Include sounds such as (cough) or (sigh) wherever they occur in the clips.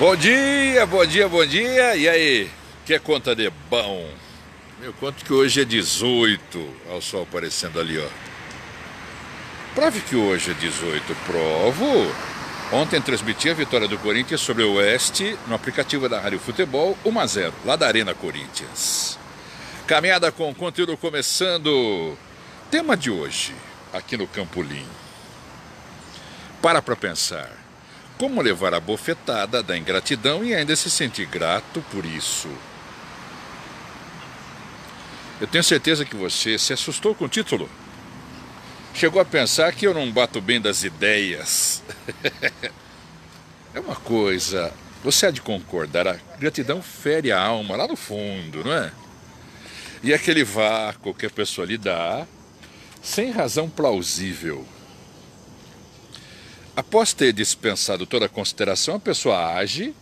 Bom dia, bom dia, bom dia. E aí, que conta de bom? Eu conto que hoje é 18, olha o sol aparecendo ali, ó. Prove que hoje é 18, provo. Ontem transmiti a vitória do Corinthians sobre o Oeste no aplicativo da Rádio Futebol 1 a 0, lá da Arena Corinthians. Caminhada com conteúdo começando. Tema de hoje, aqui no Campolim. Para para pensar. Como levar a bofetada da ingratidão e ainda se sentir grato por isso? Eu tenho certeza que você se assustou com o título. Chegou a pensar que eu não bato bem das ideias. (laughs) é uma coisa, você há de concordar, a gratidão fere a alma lá no fundo, não é? E aquele vácuo que a pessoa lhe dá, sem razão plausível. Após ter dispensado toda a consideração, a pessoa age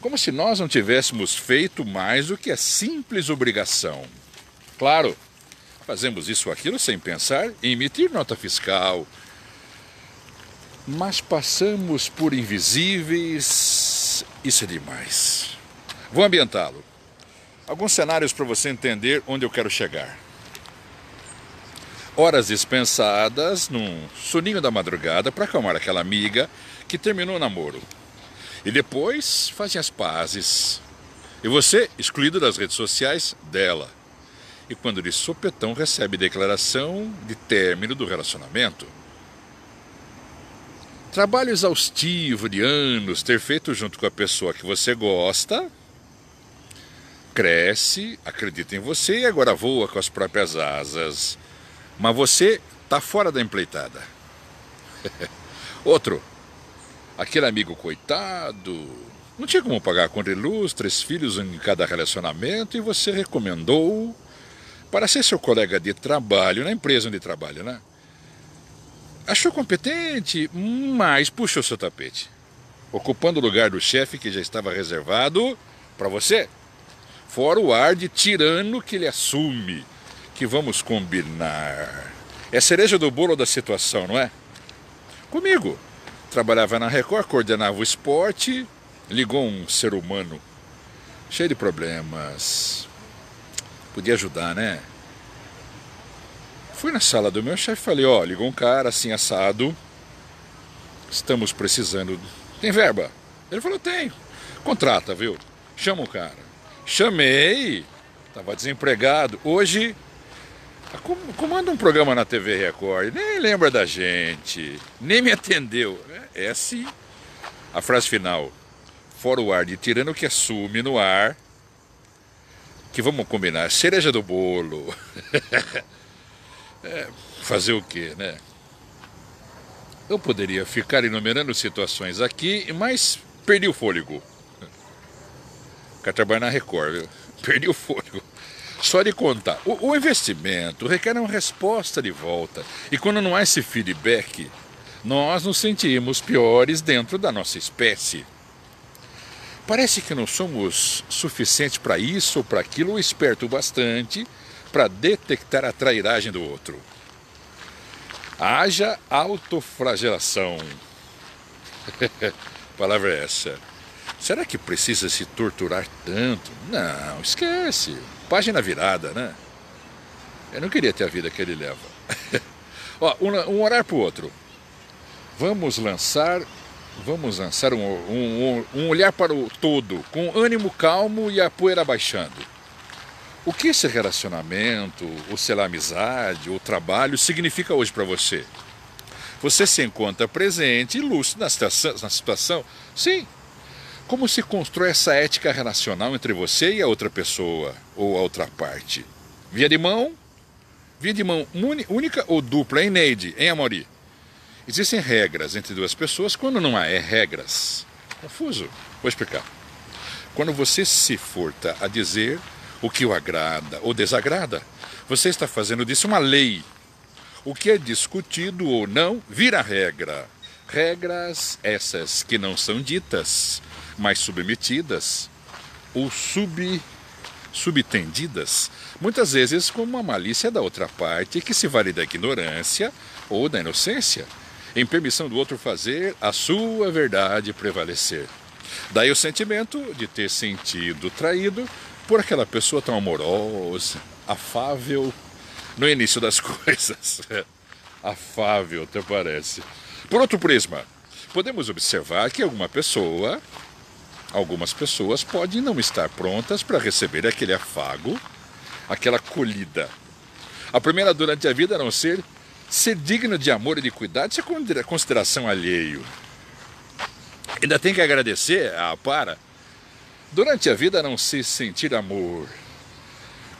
como se nós não tivéssemos feito mais do que a simples obrigação. Claro, fazemos isso ou aquilo sem pensar em emitir nota fiscal, mas passamos por invisíveis. Isso é demais. Vou ambientá-lo. Alguns cenários para você entender onde eu quero chegar horas dispensadas num soninho da madrugada para acalmar aquela amiga que terminou o namoro. E depois fazem as pazes. E você, excluído das redes sociais dela. E quando de sopetão recebe declaração de término do relacionamento. Trabalho exaustivo de anos, ter feito junto com a pessoa que você gosta, cresce, acredita em você e agora voa com as próprias asas mas você está fora da empleitada. (laughs) Outro, aquele amigo coitado, não tinha como pagar conta de luz, três filhos em cada relacionamento e você recomendou para ser seu colega de trabalho, na empresa onde trabalha, né? Achou competente, mas puxou seu tapete, ocupando o lugar do chefe que já estava reservado para você. Fora o ar de tirano que ele assume que vamos combinar. É cereja do bolo da situação, não é? Comigo. Trabalhava na Record, coordenava o esporte, ligou um ser humano cheio de problemas. Podia ajudar, né? Fui na sala do meu chefe e falei, ó, ligou um cara assim assado. Estamos precisando. Tem verba? Ele falou, tenho. Contrata, viu? Chama o cara. Chamei. Estava desempregado. Hoje Comanda um programa na TV Record, nem lembra da gente, nem me atendeu. É, é assim. A frase final. Fora o ar de tirano que assume no ar. Que vamos combinar, cereja do bolo. (laughs) é, fazer o quê, né? Eu poderia ficar enumerando situações aqui, mas perdi o fôlego. Quer trabalhar na Record, viu? (laughs) Perdi o fôlego. Só de contar. O, o investimento requer uma resposta de volta. E quando não há esse feedback, nós nos sentimos piores dentro da nossa espécie. Parece que não somos suficientes para isso ou para aquilo, ou esperto bastante para detectar a trairagem do outro. Haja autoflagelação. (laughs) palavra é essa. Será que precisa se torturar tanto? Não, esquece. Página virada, né? Eu não queria ter a vida que ele leva. (laughs) Ó, um, um horário para o outro. Vamos lançar, vamos lançar um, um, um olhar para o todo, com ânimo calmo e a poeira baixando. O que esse relacionamento, ou sei lá, amizade, ou trabalho significa hoje para você? Você se encontra presente e lúcido na situação, na situação? Sim, como se constrói essa ética relacional entre você e a outra pessoa ou a outra parte? Via de mão? Via de mão única ou dupla em Neide, em Amori? Existem regras entre duas pessoas quando não há é regras. Confuso. Vou explicar. Quando você se furta a dizer o que o agrada ou desagrada, você está fazendo disso uma lei. O que é discutido ou não vira regra. Regras essas que não são ditas, mais submetidas ou sub, subtendidas, muitas vezes com uma malícia da outra parte que se vale da ignorância ou da inocência, em permissão do outro fazer a sua verdade prevalecer. Daí o sentimento de ter sentido traído por aquela pessoa tão amorosa, afável no início das (laughs) coisas. afável, até parece. Por outro prisma, podemos observar que alguma pessoa, algumas pessoas podem não estar prontas para receber aquele afago, aquela colhida. A primeira durante a vida a não ser ser digno de amor e de cuidado, isso é consideração alheio. Ainda tem que agradecer a para durante a vida não se sentir amor,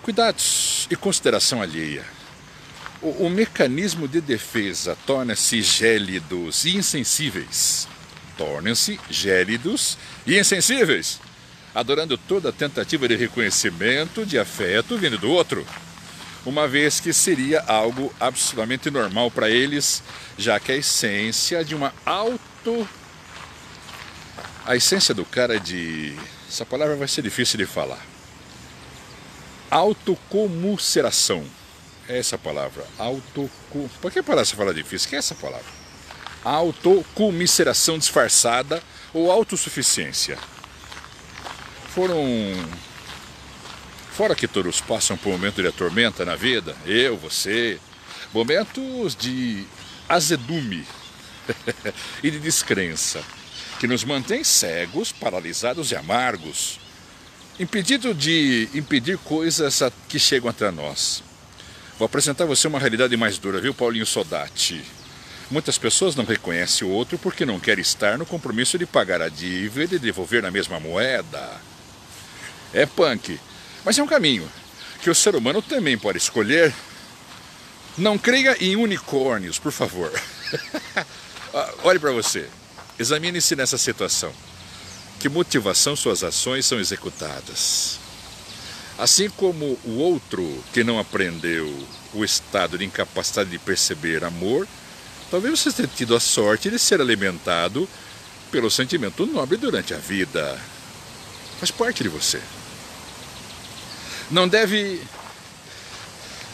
cuidados e consideração alheia. O, o mecanismo de defesa torna-se gélidos e insensíveis. Tornam-se gélidos e insensíveis, adorando toda tentativa de reconhecimento, de afeto vindo do outro uma vez que seria algo absolutamente normal para eles, já que a essência de uma auto. A essência do cara de. Essa palavra vai ser difícil de falar. Autocomuceração. É essa palavra. Autocu. Por que parece falar difícil? Que é essa palavra? Autocomiseração disfarçada ou autossuficiência. Foram Fora que todos passam por momentos de tormenta na vida, eu, você, momentos de azedume (laughs) e de descrença, que nos mantém cegos, paralisados e amargos, impedido de impedir coisas que chegam até nós. Vou apresentar a você uma realidade mais dura, viu, Paulinho Sodati? Muitas pessoas não reconhecem o outro porque não querem estar no compromisso de pagar a dívida e devolver na mesma moeda. É punk. Mas é um caminho que o ser humano também pode escolher. Não creia em unicórnios, por favor. (laughs) Ah, olhe para você. Examine-se nessa situação. Que motivação suas ações são executadas? Assim como o outro que não aprendeu o estado de incapacidade de perceber amor, talvez você tenha tido a sorte de ser alimentado pelo sentimento nobre durante a vida. Faz parte de você. Não deve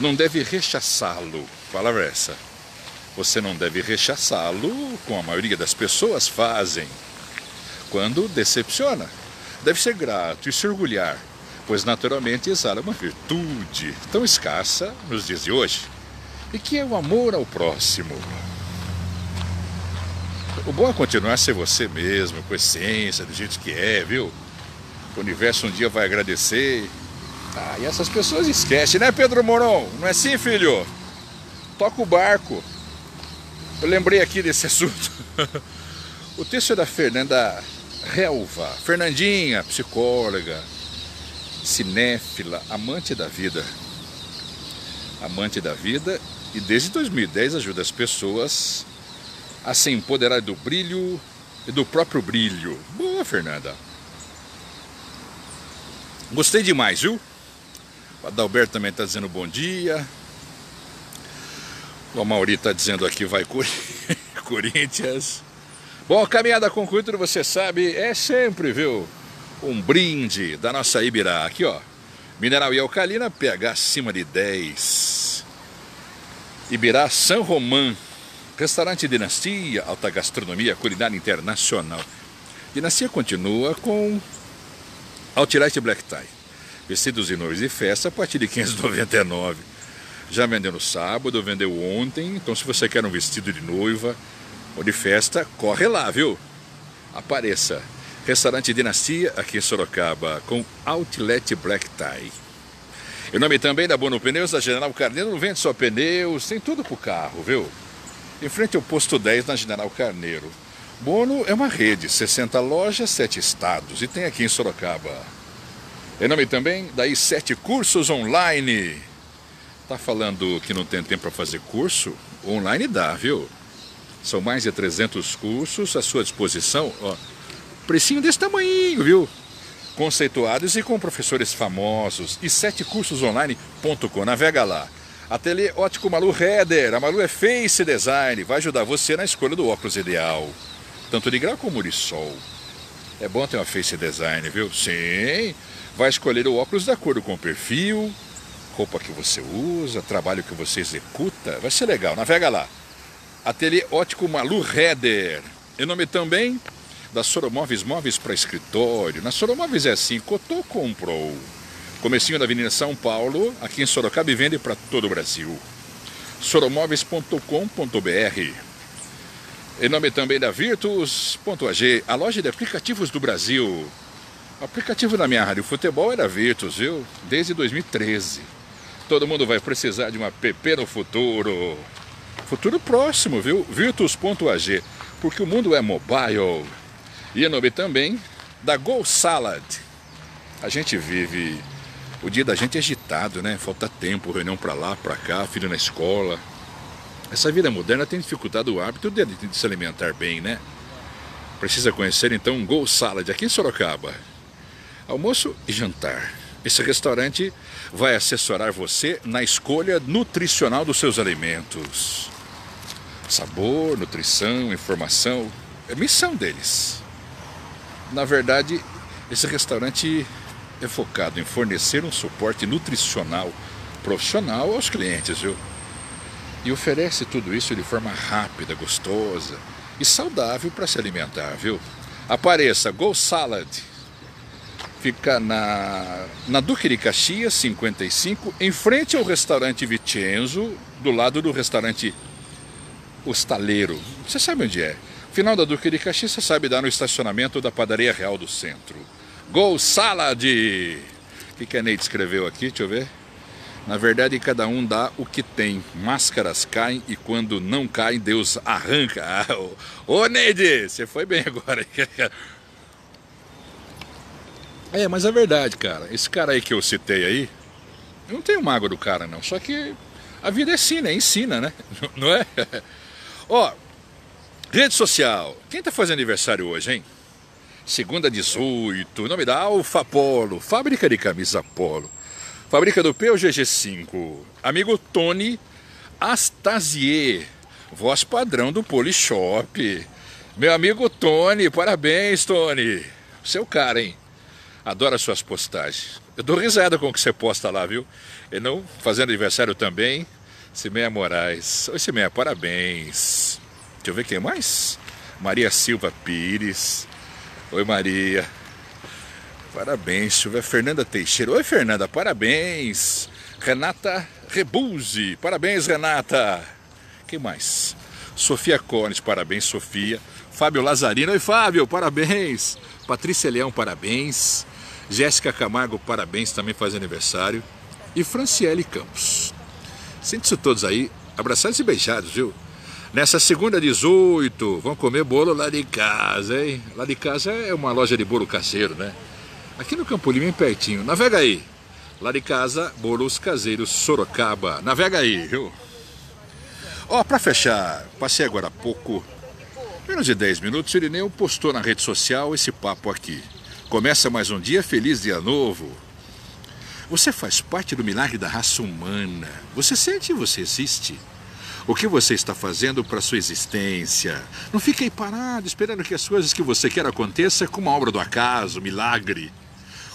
não deve rechaçá-lo. Palavra é essa. Você não deve rechaçá-lo, como a maioria das pessoas fazem, quando decepciona. Deve ser grato e se orgulhar, pois naturalmente exala uma virtude tão escassa nos dias de hoje, e que é o amor ao próximo. O bom é continuar a ser você mesmo, com essência, do jeito que é, viu? O universo um dia vai agradecer ah, e essas pessoas esquecem, né, Pedro Moron? Não é assim, filho? Toca o barco. Eu lembrei aqui desse (laughs) assunto. o texto é da Fernanda Relva. Fernandinha, psicóloga, cinéfila, amante da vida. Amante da vida e desde 2010 ajuda as pessoas a se empoderar do brilho e do próprio brilho. Boa, Fernanda. Gostei demais, viu? O Adalberto também está dizendo bom dia. O Mauri está dizendo aqui vai (laughs) Corinthians. Bom, caminhada Coitro, você sabe, é sempre, viu? Um brinde da nossa Ibirá. Aqui, ó. Mineral e alcalina, pH acima de 10. Ibirá São Romão. Restaurante Dinastia, alta gastronomia, culinária internacional. Dinastia continua com Outlet Black Tie. Vestidos de noivos de festa a partir de 599. Já vendeu no sábado, vendeu ontem. Então, se você quer um vestido de noiva ou de festa, corre lá, viu? Apareça. Restaurante Dinastia, aqui em Sorocaba, com Outlet Black Tie. Em nome também da Bono Pneus, da General Carneiro, não vende só pneus, tem tudo pro carro, viu? Em frente ao posto 10 na General Carneiro. Bono é uma rede, 60 lojas, 7 estados, e tem aqui em Sorocaba. Em nome também daí sete cursos online. Tá falando que não tem tempo para fazer curso? Online dá, viu? São mais de 300 cursos à sua disposição. Ó, precinho desse tamanho, viu? Conceituados e com professores famosos. E sete cursos online.com. Navega lá. Ateliê Ótico Malu Header. A Malu é Face Design. Vai ajudar você na escolha do óculos ideal. Tanto de grau como de sol. É bom ter uma Face Design, viu? Sim. Vai escolher o óculos de acordo com o perfil, roupa que você usa, trabalho que você executa. Vai ser legal, navega lá. Ateliê Ótico Malu Reder. Em nome também da Soromóveis Móveis para escritório. Na Soromóveis é assim, Cotô comprou. Comecinho da Avenida São Paulo, aqui em Sorocaba e vende para todo o Brasil. soromóveis.com.br Em nome também da Virtus.ag, a loja de aplicativos do Brasil. O aplicativo da minha rádio futebol era Virtus, viu? Desde 2013. Todo mundo vai precisar de uma app no futuro. Futuro próximo, viu? Virtus.ag, porque o mundo é mobile. E também da Go Salad. A gente vive o dia da gente é agitado, né? Falta tempo, reunião para lá, para cá, filho na escola. Essa vida moderna tem dificultado o hábito de, de se alimentar bem, né? Precisa conhecer então um Go Salad aqui em Sorocaba. Almoço e jantar. Esse restaurante vai assessorar você na escolha nutricional dos seus alimentos. Sabor, nutrição, informação, é missão deles. Na verdade, esse restaurante é focado em fornecer um suporte nutricional profissional aos clientes, viu? E oferece tudo isso de forma rápida, gostosa e saudável para se alimentar, viu? Apareça, Go Salad Fica na, na Duque de Caxias, 55, em frente ao restaurante Vicenzo, do lado do restaurante Ostaleiro. Você sabe onde é? Final da Duque de Caxias, você sabe dar no estacionamento da Padaria Real do Centro. Gol Salad! O que, que a Neide escreveu aqui? Deixa eu ver. Na verdade, cada um dá o que tem. Máscaras caem e quando não caem, Deus arranca. (laughs) ô, Neide, você foi bem agora. (laughs) É, mas é verdade, cara. Esse cara aí que eu citei aí, eu não tenho mágoa do cara, não. Só que a vida é assim, né? Ensina, né? (laughs) Não é? Ó, rede social. Quem tá fazendo aniversário hoje, hein? Segunda 18, nome da Alfa Polo, fábrica de camisa Polo. Fábrica do PUGG5. Amigo Tony Astasier, voz padrão do Polishop. Meu amigo Tony, parabéns, Tony. Seu cara, hein? Adoro as suas postagens. Eu dou risada com o que você posta lá, viu? E não fazendo aniversário também, Simeia Moraes. Oi, Simeia, parabéns. Deixa eu ver quem mais. Maria Silva Pires. Oi, Maria. Parabéns. Deixa eu ver. Fernanda Teixeira. Oi, Fernanda, parabéns. Renata Rebuzzi. Parabéns, Renata. Quem mais? Sofia Cones, parabéns, Sofia. Fábio Lazarino. Oi, Fábio, parabéns. Patrícia Leão, parabéns. Jéssica Camargo, parabéns, também faz aniversário. E Franciele Campos. Sente-se todos aí, abraçados e beijados, viu? Nessa segunda 18, vão comer bolo lá de casa, hein? Lá de casa é uma loja de bolo caseiro, né? Aqui no Campo Lima, bem pertinho. Navega aí. Lá de casa, bolos caseiros Sorocaba. Navega aí, viu? Ó, pra fechar, passei agora há pouco, menos de 10 minutos, o Irineu postou na rede social esse papo aqui. Começa mais um dia, feliz dia novo. Você faz parte do milagre da raça humana. Você sente e você existe. O que você está fazendo para sua existência? Não fique aí parado esperando que as coisas que você quer aconteçam como uma obra do acaso, milagre.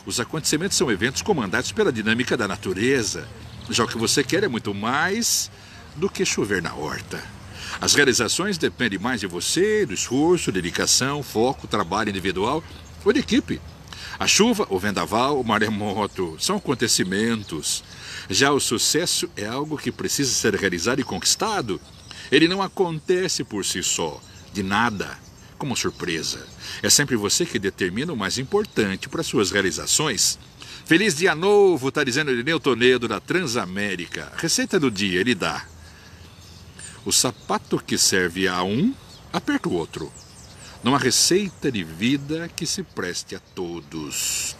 Os acontecimentos são eventos comandados pela dinâmica da natureza. Já o que você quer é muito mais do que chover na horta. As realizações dependem mais de você, do esforço, dedicação, foco, trabalho individual ou de equipe. A chuva, o vendaval, o maremoto são acontecimentos. Já o sucesso é algo que precisa ser realizado e conquistado. Ele não acontece por si só, de nada, como surpresa. É sempre você que determina o mais importante para suas realizações. Feliz dia novo, está dizendo Irineu Toledo da Transamérica. Receita do dia, ele dá. O sapato que serve a um, aperta o outro. Há receita de vida que se preste a todos.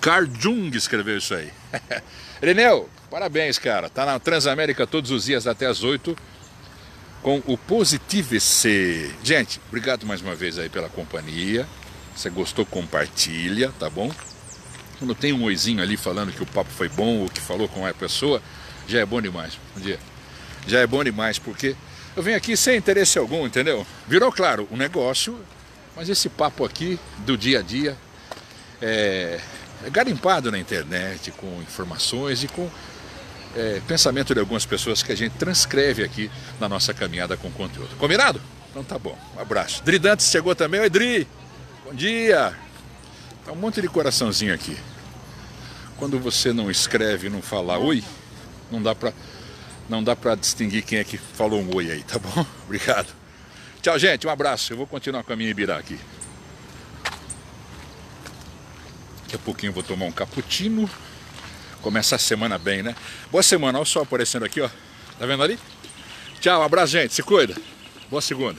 Carl Jung escreveu isso aí. (laughs) Irineu, parabéns, cara. Tá na Transamérica todos os dias até as 8 com o Positive C. Gente, obrigado mais uma vez aí pela companhia. Se gostou, compartilha, tá bom? Quando tem um oizinho ali falando que o papo foi bom ou que falou com a pessoa, já é bom demais. Bom dia. Já é bom demais, porque eu venho aqui sem interesse algum, entendeu? Virou claro, um negócio mas esse papo aqui do dia a dia é, é garimpado na internet, com informações e com é, pensamento de algumas pessoas que a gente transcreve aqui na nossa caminhada com conteúdo. Combinado? Então tá bom. Um abraço. Dri Dantes chegou também. Oi, Dri. Bom dia! Tá um monte de coraçãozinho aqui. Quando você não escreve e não fala oi, não dá pra, não dá pra distinguir quem é que falou um oi aí, tá bom? (laughs) Obrigado. Tchau, gente. Um abraço. Eu vou continuar com a minha Ibirá aqui. Daqui a pouquinho eu vou tomar um cappuccino. Começa a semana bem, né? Boa semana. Olha o sol aparecendo aqui, ó. Tá vendo ali? Tchau, um abraço, gente. Se cuida. Boa segunda.